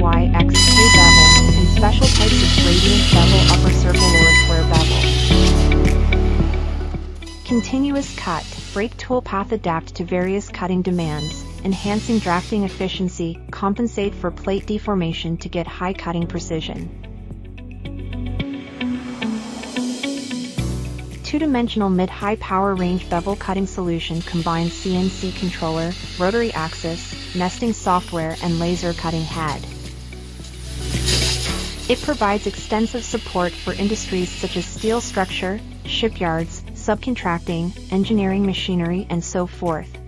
YXK bevel, and special types of gradient bevel upper circle lower square bevel. Continuous cut, brake tool path adapt to various cutting demands, enhancing drafting efficiency, compensate for plate deformation to get high cutting precision. two-dimensional mid-high power range bevel cutting solution combines CNC controller, rotary axis, nesting software and laser cutting head. It provides extensive support for industries such as steel structure, shipyards, subcontracting, engineering machinery and so forth.